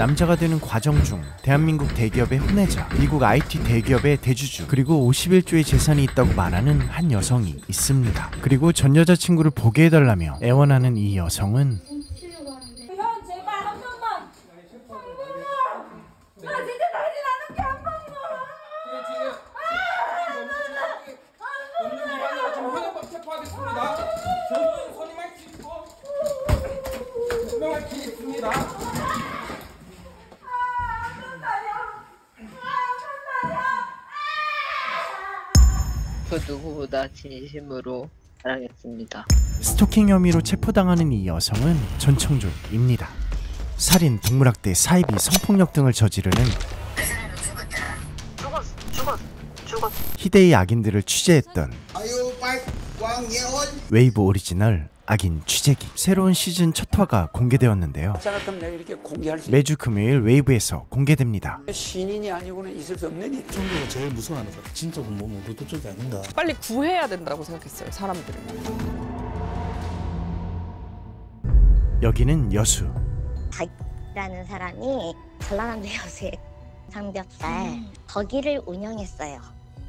남자가 되는 과정 중 대한민국 대기업의 혼외자, 미국 IT 대기업의 대주주, 그리고 51조의 재산이 있다고 말하는 한 여성이 있습니다. 그리고 전 여자친구를 보게 해달라며 애원하는 이 여성은 누구보다 진심으로 사랑했습니다. 스토킹 혐의로 체포당하는 이 여성은 전청조입니다. 살인, 동물학대, 사이비, 성폭력 등을 저지르는 희대의 악인들을 취재했던 웨이브 오리지널 악인 취재기 새로운 시즌 첫 화가 공개되었는데요. 매주 금요일 웨이브에서 공개됩니다. 신인이 아니고는 있을 수 없는 일. 청조가 제일 무서워하는 것 같아. 진짜 뭐 로또 쪽이 아닌가. 빨리 구해야 된다고 생각했어요 사람들을 여기는 여수. 라는 사람이 전라남도 여수의 삼겹살 거기를 운영했어요.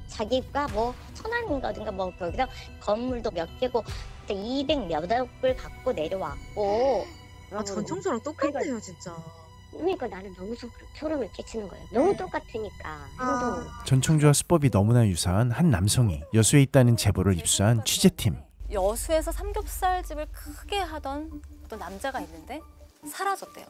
자기가 뭐 천안인가든가 뭐 거기서 건물도 몇 개고 200 몇억 불 갖고 내려왔고 아 전 청소랑 똑같네요 진짜. 그러니까 나는 너무 소, 소름을 끼치는 거예요. 너무 똑같으니까 행동. 전청조와 수법이 너무나 유사한 한 남성이 여수에 있다는 제보를 입수한 취재팀. 여수에서 삼겹살집을 크게 하던 어떤 남자가 있는데 사라졌대요.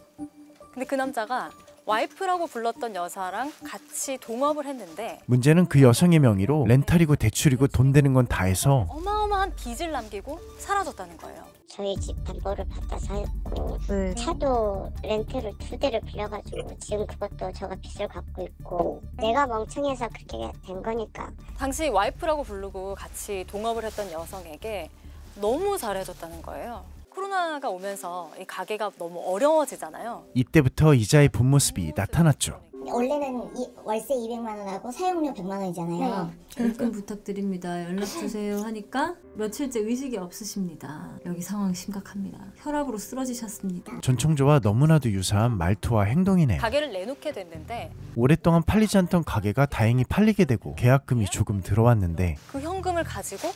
근데 그 남자가 와이프라고 불렀던 여사랑 같이 동업을 했는데 문제는 그 여성의 명의로 렌탈이고 대출이고 돈 되는 건 다 해서 어마어마한 빚을 남기고 사라졌다는 거예요. 저희 집 담보를 받아서 했고 네. 차도 렌트를 두 대를 빌려가지고 지금 그것도 저가 빚을 갖고 있고 내가 멍청해서 그렇게 된 거니까 당시 와이프라고 부르고 같이 동업을 했던 여성에게 너무 잘해줬다는 거예요. 코로나가 오면서 이 가게가 너무 어려워지잖아요. 이때부터 이자의 본 모습이 나타났죠. 원래는 이, 월세 200만 원하고 사용료 100만 원이잖아요. 결금 부탁드립니다. 연락 주세요 하니까 며칠째 의식이 없으십니다. 여기 상황 심각합니다. 혈압으로 쓰러지셨습니다. 전청조와 너무나도 유사한 말투와 행동이네요. 가게를 내놓게 됐는데 오랫동안 팔리지 않던 가게가 다행히 팔리게 되고 계약금이 조금 들어왔는데 그 현금을 가지고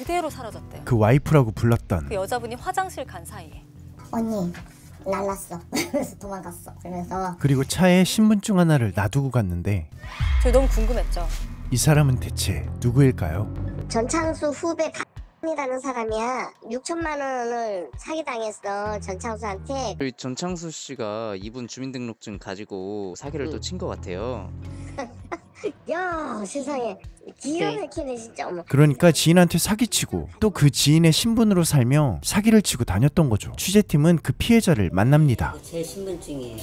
그대로 사라졌대요. 그 와이프라고 불렀던 그 여자분이 화장실 간 사이에 언니 날랐어. 그래서 도망갔어. 그러면서 그리고 차에 신분증 하나를 놔두고 갔는데 저희 너무 궁금했죠. 이 사람은 대체 누구일까요? 전창수 후배 이라는 사람이야. 6천만 원을 사기당했어. 전창수한테. 저희 전창수 씨가 이분 주민등록증 가지고 사기를 또친 것 같아요. 야 세상에 기가 막히네 진짜 어머. 그러니까 지인한테 사기치고 또 그 지인의 신분으로 살며 사기를 치고 다녔던 거죠. 취재팀은 그 피해자를 만납니다. 제 신분증이에요.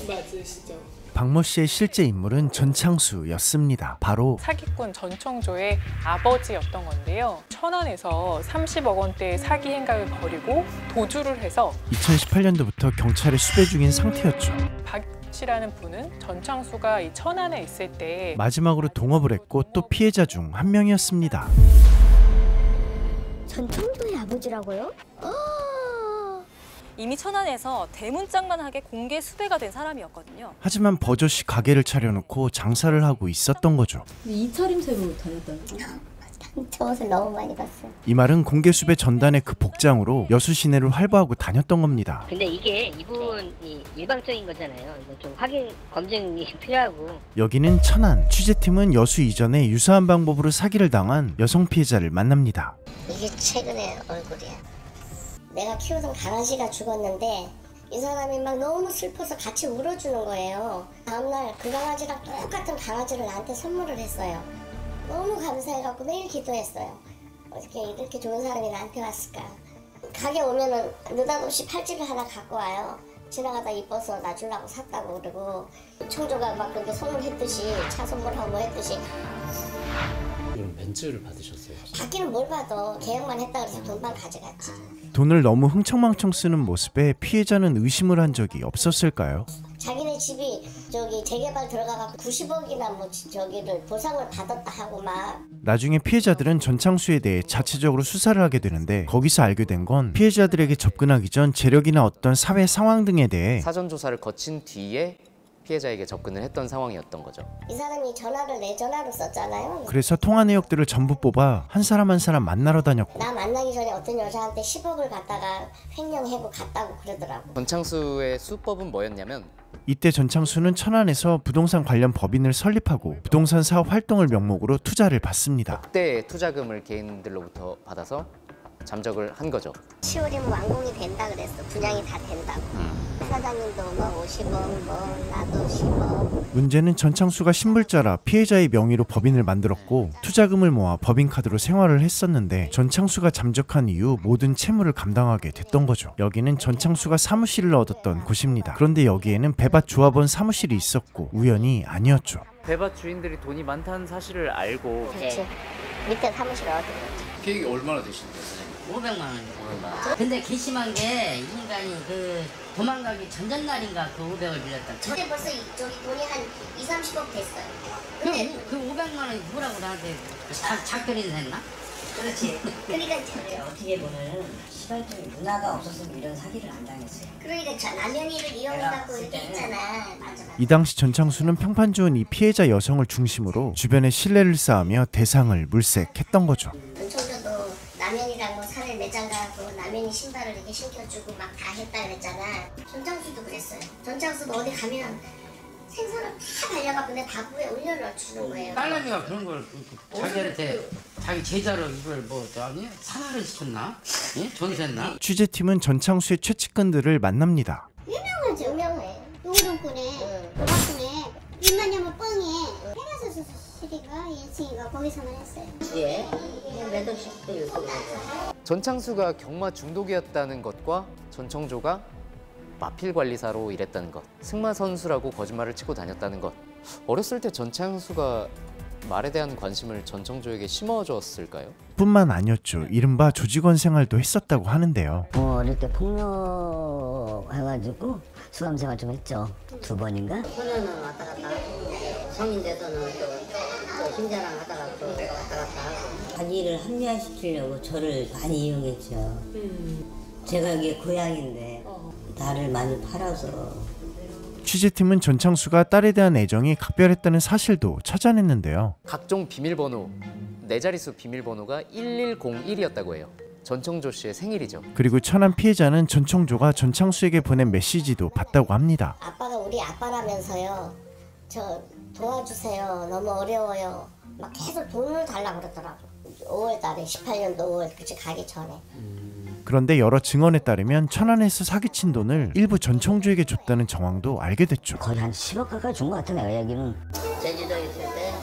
박모 씨의 실제 인물은 전창수였습니다. 바로 사기꾼 전청조의 아버지였던 건데요. 천안에서 30억 원대의 사기 행각을 벌이고 도주를 해서 2018년도부터 경찰에 수배 중인 상태였죠. 박 씨라는 분은 전창수가 이 천안에 있을 때 마지막으로 동업을 했고 또 피해자 중 한 명이었습니다. 전청도의 아버지라고요? 이미 천안에서 대문짝만하게 공개 수배가 된 사람이었거든요. 하지만 버젓이 가게를 차려놓고 장사를 하고 있었던 거죠. 이 차림새로 다녔다고? 저 옷을 너무 많이 봤어요. 이 말은 공개 수배 전단의 그 복장으로 여수 시내를 활보하고 다녔던 겁니다. 근데 이게 이분이 일방적인 거잖아요. 좀 확인 검증이 필요하고 여기는 천안. 취재팀은 여수 이전에 유사한 방법으로 사기를 당한 여성 피해자를 만납니다. 이게 최근의 얼굴이야. 내가 키우던 강아지가 죽었는데 이 사람이 막 너무 슬퍼서 같이 울어주는 거예요. 다음날 그 강아지랑 똑같은 강아지를 나한테 선물을 했어요. 너무 감사해갖고 매일 기도했어요. 어떻게 이렇게 좋은 사람이 나한테 왔을까. 가게 오면은 느닷없이 팔찌를 하나 갖고 와요. 지나가다 이뻐서 놔주려고 샀다고 그러고 청조가 막 그렇게 선물했듯이 차 선물하고 뭐 했듯이 이런 벤츠를 받으셨어요. 받기는 뭘 받아 계약만 했다 그래서 돈만 가져갔지. 돈을 너무 흥청망청 쓰는 모습에 피해자는 의심을 한 적이 없었을까요? 자기네 집이 저기 재개발 들어가갖고 90억이나 뭐 지- 저기를 보상을 받았다 하고 막 나중에 피해자들은 전창수에 대해 자체적으로 수사를 하게 되는데 거기서 알게 된 건 피해자들에게 접근하기 전 재력이나 어떤 사회 상황 등에 대해 사전 조사를 거친 뒤에 피해자에게 접근을 했던 상황이었던 거죠. 이 사람이 전화를 내 전화로 썼잖아요. 그래서 통화 내역들을 전부 뽑아 한 사람 한 사람 만나러 다녔고 나 만나기 전에 어떤 여자한테 10억을 갖다가 횡령하고 갔다고 그러더라고. 전창수의 수법은 뭐였냐면 이때 전창수는 천안에서 부동산 관련 법인을 설립하고 부동산 사업 활동을 명목으로 투자를 받습니다. 그때 투자금을 개인들로부터 받아서 잠적을 한 거죠. 10월이면 완공이 된다 그랬어. 분양이 다 된다고. 사장님도 뭐 50억, 뭐 나도 10억. 문제는 전창수가 신불자라 피해자의 명의로 법인을 만들었고 투자금을 모아 법인카드로 생활을 했었는데 전창수가 잠적한 이후 모든 채무를 감당하게 됐던 거죠. 여기는 전창수가 사무실을 얻었던 곳입니다. 그런데 여기에는 배밭 조합원 사무실이 있었고 우연이 아니었죠. 배밭 주인들이 돈이 많다는 사실을 알고 그렇지. 밑에 사무실 얻은 거지. 계획이 얼마나 되시는데요? 500만 원 벌어봐. 근데 괘씸한 게이 인간이 그 도망가기 전전날인가 그 500을 빌렸다. 그때 벌써 이- 저기 돈이 한 2, 30억 됐어요. 근데 그 500만 원이 뭐라고 나한테 작, 작별이 했나? 그렇지. 그러니까 어떻게 보면 시발적인 문화가 없었으면 이런 사기를 안 당했어요. 그러니까 저 남편이를 이용해갖고 이렇게 했잖아. 맞아. 이 당시 전창수는 평판 좋은 이 피해자 여성을 중심으로 주변에 신뢰를 쌓으며 대상을 물색했던 거죠. 매장 가고 남현이 신발을 이렇게 신겨주고 막 다 했다 그랬잖아. 전창수도 그랬어요. 전창수도 어디 가면 생선을 다 달려가고 내 다구에 올려놓 주는 거예요. 딸내미가 그런 걸 그- 그 자기한테 자기 제자로 이걸 뭐 아니 사활을 시켰나? 예? 전세했나? 취재팀은 전창수의 최측근들을 만납니다. 유명하지 유명해. 노름꾼에 노락꾼에 입만 열면 뻥해. 페가수스 예칭이가 거기서만 했어요. 예. 몇 억씩도 있고 전창수가 경마 중독이었다는 것과 전청조가 마필 관리사로 일했다는 것, 승마 선수라고 거짓말을 치고 다녔다는 것. 어렸을 때 전창수가 말에 대한 관심을 전청조에게 심어줬을까요? 뿐만 아니었죠. 이른바 조직원 생활도 했었다고 하는데요. 어, 어릴 때 폭력 해가지고 수감 생활 좀 했죠. 두 번인가? 소년은 왔다 갔다 하고 성인 돼서는 또, 또 힘자랑 하다가 또 왔다 갔다 하고 자기를 합리화시키려고 저를 많이 이용했죠. 제가 이게 고향인데 나를 많이 팔아서 취재팀은 전창수가 딸에 대한 애정이 각별했다는 사실도 찾아냈는데요. 각종 비밀번호, 네 자릿수 비밀번호가 1101이었다고 해요. 전청조 씨의 생일이죠. 그리고 천안 피해자는 전청조가 전창수에게 보낸 메시지도 봤다고 합니다. 아빠가 우리 아빠라면서요. 저 도와주세요. 너무 어려워요. 막 계속 돈을 달라고 그러더라고. 5월 달에 18년도 5월 그치 가기 전에. 그런데 여러 증언에 따르면 천안에서 사기친 돈을 일부 전청조에게 줬다는 정황도 알게 됐죠. 거의 한 10억 가까이 준 것 같아 내가 얘기는. 제주도에 있을 때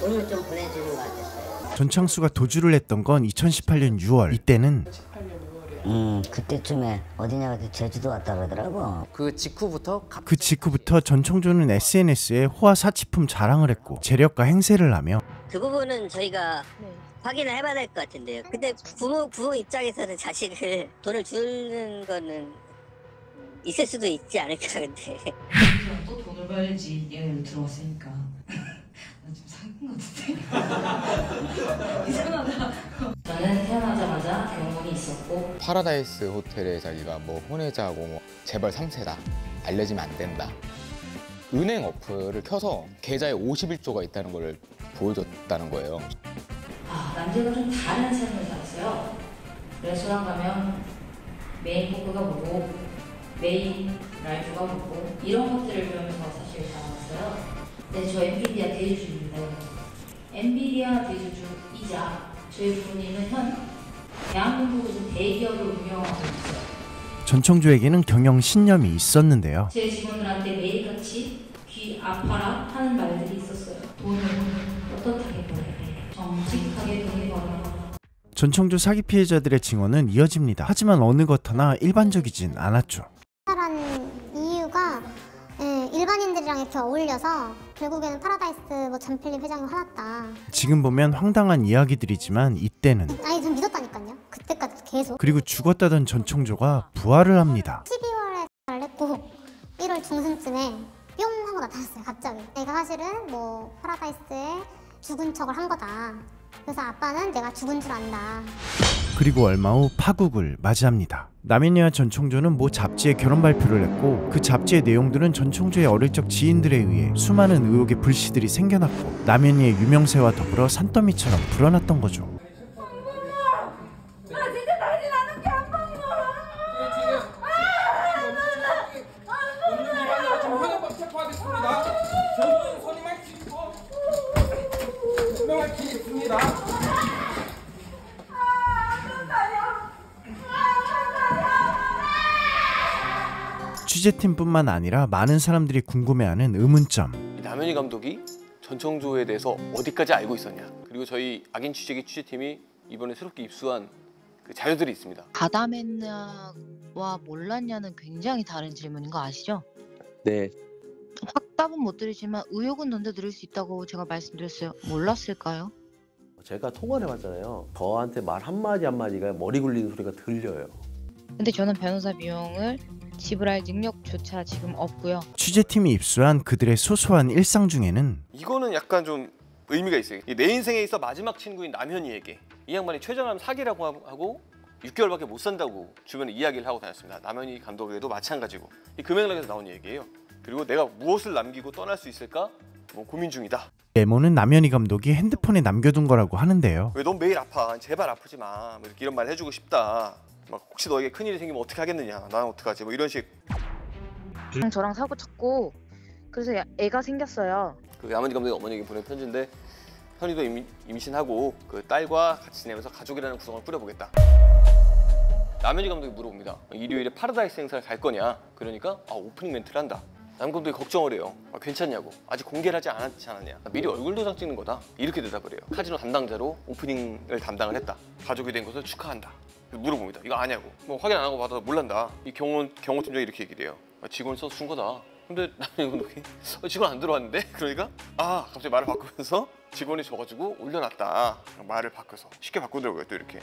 돈을 좀 보내주는 것 같았어요 전창수가 도주를 했던 건 2018년 6월. 이때는 음. 그때쯤에 어디냐 그때 제주도 왔다 그러더라고. 그 직후부터 그 직후부터 전청조는 SNS에 호화 사치품 자랑을 했고 재력가 행세를 하며 그 부분은 저희가 확인을 해봐야 될 것 같은데요. 근데 부모 부모 입장에서는 자식을 돈을 주는 거는 있을 수도 있지 않을까 근데. 또 돈을 벌지. 얘가 들어왔으니까. 나좀 사귄 것 같은데. 이상하다 저는 태어나자마자 경험이 있었고 파라다이스 호텔에 자기가 뭐 혼외자고 뭐 재벌 3세다 알려지면 안 된다. 은행 어플을 켜서 계좌에 51조가 있다는 걸 보여줬다는 거예요. 아, 남자가 좀 다른 삶을 살았어요. 레스토랑 가면 메인 코크가 뭐고 메인 라이프가 뭐고 이런 것들을 배우면서 사실 살아왔어요. 네, 저 엔비디아 대주주입니다 엔비디아 대주주이자 저희 부모님은 현 대한민국에서 대기업을 운영하고 있어요 전청조에게는 경영 신념이 있었는데요. 제 직원들한테 매일같이 귀 아파라 하는 말들이 있었어요. 돈을 어떻게 벌어야 돼? 정직하게 돈을 벌어야 돼. 전청조 사기 피해자들의 증언은 이어집니다. 하지만 어느 것 하나 일반적이진 않았죠. 한 이유가 예, 일반인들이랑 이렇게 어울려서 결국에는 파라다이스 뭐 전필립 회장을 화났다. 지금 보면 황당한 이야기들이지만 이때는 아니 전 믿었다니까요. 그때까지 계속. 그리고 죽었다던 전청조가 부활을 합니다. 12월에 말했고 1월 중순쯤에 뿅 하고 나타났어요. 갑자기. 내가 사실은 뭐 파라다이스에 죽은 척을 한 거다. 그래서 아빠는 내가 죽은 줄 안다. 그리고 얼마 후 파국을 맞이합니다. 남현이와 전총조는 모 잡지에 결혼 발표를 했고 그 잡지의 내용들은 전총조의 어릴 적 지인들에 의해 수많은 의혹의 불씨들이 생겨났고 남현이의 유명세와 더불어 산더미처럼 불어났던 거죠. 취재팀뿐만 아니라 많은 사람들이 궁금해하는 의문점. 남현희 감독이 전청조에 대해서 어디까지 알고 있었냐 그리고 저희 악인 취재기 취재팀이 이번에 새롭게 입수한 그 자료들이 있습니다 가담했냐와 몰랐냐는 굉장히 다른 질문인 거 아시죠? 네. 확답은 못 드리지만 의혹은 던져드릴 수 있다고 제가 말씀드렸어요. 몰랐을까요? 제가 통화를 해봤잖아요. 저한테 말 한마디 한마디가 머리 굴리는 소리가 들려요. 근데 저는 변호사 비용을 지불할 능력조차 지금 없고요. 취재팀이 입수한 그들의 소소한 일상 중에는 이거는 약간 좀 의미가 있어요. 이내 인생에 있어 마지막 친구인 남현이에게 이 양반이 최저하면 사기라고 하고 6개월밖에 못 산다고 주변에 이야기를 하고 다녔습니다. 남현희 감독에게도 마찬가지고. 이 금액락에서 나온 얘기예요. 그리고 내가 무엇을 남기고 떠날 수 있을까? 뭐 고민 중이다. 메모는 남현희 감독이 핸드폰에 남겨둔 거라고 하는데요. 왜 넌 매일 아파? 제발 아프지 마. 뭐 이렇게 이런 말 해주고 싶다 막 혹시 너에게 큰일이 생기면 어떻게 하겠느냐 나는 어떡하지 뭐 이런 식 그냥 저랑 사고 쳤고 그래서 야- 애가 생겼어요. 그 아버지 감독이 어머니에게 보낸 편지인데 현이도 임, 임신하고 그 딸과 같이 지내면서 가족이라는 구성을 꾸려보겠다. 남현희 감독이 물어봅니다. 일요일에 파라다이스 행사를 갈 거냐? 그러니까 아 오프닝 멘트를 한다. 남 감독이 걱정을 해요. 아, 괜찮냐고. 아직 공개를 하지 않았지 않았냐. 미리 얼굴 도장 찍는 거다. 이렇게 대답을 해요. 카지노 담당자로 오프닝을 담당을 했다. 가족이 된 것을 축하한다. 물어봅니다. 이거 아냐고. 뭐 확인 안 하고 받아서 몰란다. 이 경호 경호팀장이 이렇게 얘기를 해요. 아, 직원이 써서 준 거다. 근데 남현희 감독이 어, 직원 안 들어왔는데? 그러니까 아 갑자기 말을 바꾸면서 직원이 줘가지고 올려놨다. 말을 바꿔서 쉽게 바꾸더라고요. 또 이렇게.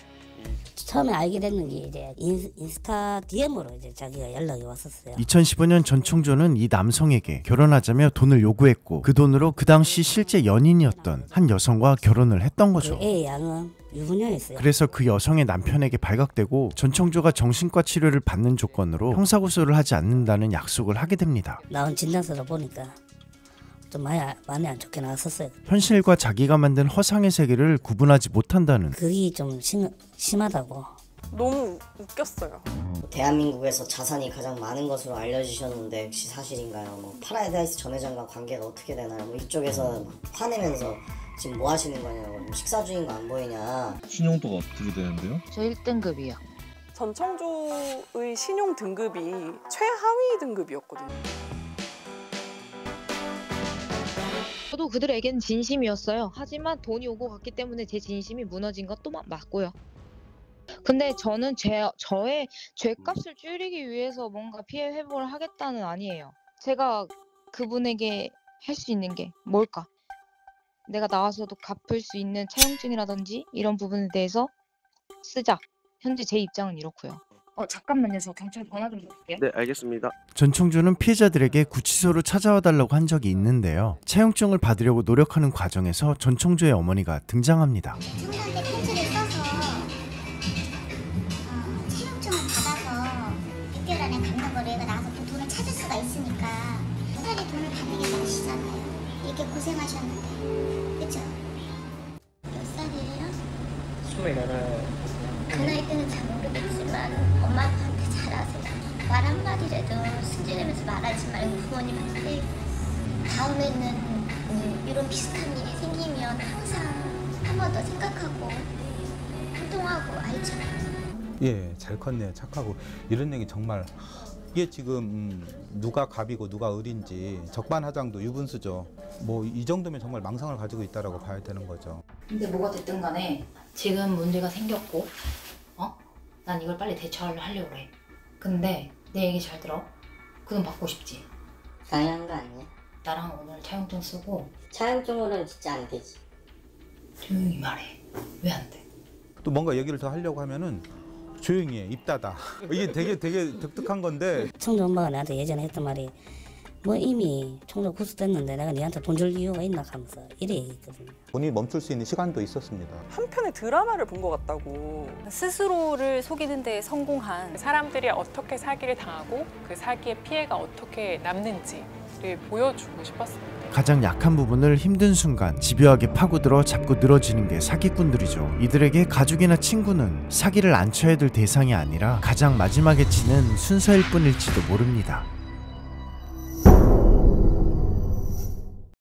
처음에 알게 됐는 게 이제 인, 인스타 DM으로 이제 자기가 연락이 왔었어요. 2015년 전총조는 이 남성에게 결혼하자며 돈을 요구했고 그 돈으로 그 당시 실제 연인이었던 한 여성과 결혼을 했던 거죠. 그 양은 유부녀였어요. 그래서 그 여성의 남편에게 발각되고 전총조가 정신과 치료를 받는 조건으로 형사고소를 하지 않는다는 약속을 하게 됩니다. 나온 진단서를 보니까 좀 많이 아- 마음에 안 좋게 나왔었어요. 현실과 자기가 만든 허상의 세계를 구분하지 못한다는 그게 좀 심, 심하다고. 너무 웃겼어요. 대한민국에서 자산이 가장 많은 것으로 알려지셨는데 혹시 사실인가요? 뭐 파라다이스 전 회장과 관계가 어떻게 되나요? 뭐 이쪽에서 막 화내면서 지금 뭐 하시는 거냐고 뭐 식사 중인 거 안 보이냐? 신용도가 어떻게 되는데요? 저 1등급이요. 전 청조의 신용 등급이 최하위 등급이었거든요. 저도 그들에겐 진심이었어요. 하지만 돈이 오고 갔기 때문에 제 진심이 무너진 것도 마- 맞고요. 근데 저는 제, 저의 죄값을 줄이기 위해서 뭔가 피해 회복을 하겠다는 아니에요. 제가 그분에게 할 수 있는 게 뭘까? 내가 나와서도 갚을 수 있는 차용증이라든지 이런 부분에 대해서 쓰자. 현재 제 입장은 이렇고요. 어 잠깐만요. 저 경찰 전화 좀 드릴게요. 네, 알겠습니다. 전총조는 피해자들에게 구치소로 찾아와 달라고 한 적이 있는데요. 차용증을 받으려고 노력하는 과정에서 전총조의 어머니가 등장합니다. 친구한테 편지를 써서 어, 체력증을 받아서 6개월 안에 갚는 거를 얘가 나가서 그 돈을 찾을 수가 있으니까 차라리 돈을 받는 게 나으시잖아요. 이렇게 고생하셨는데 그쵸? 몇 살이에요? 스물여덟. 그 나이 때는 잘 모르겠 지만 엄마한테 잘하세요. 말 한마디라도 승질내면서 말하지 말고 부모님한테 다음에는 음, 이런 비슷한 일이 생기면 항상 한 번 더 생각하고 행동하고 알잖아요. 예, 잘 컸네요. 착하고 이런 얘기 정말 이게 지금 음, 누가 갑이고 누가 을인지 적반하장도 유분수죠. 뭐 이 정도면 정말 망상을 가지고 있다라고 봐야 되는 거죠. 근데 뭐가 됐든 간에 지금 문제가 생겼고 어? 난 이걸 빨리 대처하려고 해 근데 내 얘기 잘 들어 그 돈 받고 싶지 당연한 거 아니야? 나랑 오늘 차용증 쓰고 차용증으로는 진짜 안 되지. 조용히 말해 왜 안 돼? 또 뭔가 얘기를 더 하려고 하면은 조용히 해, 입 닫아. 이게 되게 되게 독특한 건데 청주 엄마가 나한테 예전에 했던 말이 뭐 이미 총력 구수됐는데 내가 니한테 돈 줄 이유가 있나 하면서 이래 있거든요. 본인이 멈출 수 있는 시간도 있었습니다. 한 편의 드라마를 본 것 같다고. 스스로를 속이는 데 성공한 사람들이 어떻게 사기를 당하고 그 사기의 피해가 어떻게 남는지를 보여주고 싶었습니다. 가장 약한 부분을 힘든 순간 집요하게 파고들어 잡고 늘어지는 게 사기꾼들이죠. 이들에게 가족이나 친구는 사기를 안 쳐야 될 대상이 아니라 가장 마지막에 치는 순서일 뿐일지도 모릅니다.